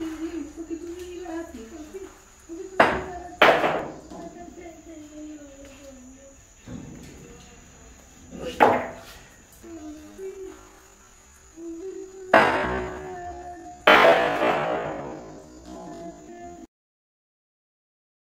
嗯嗯，不给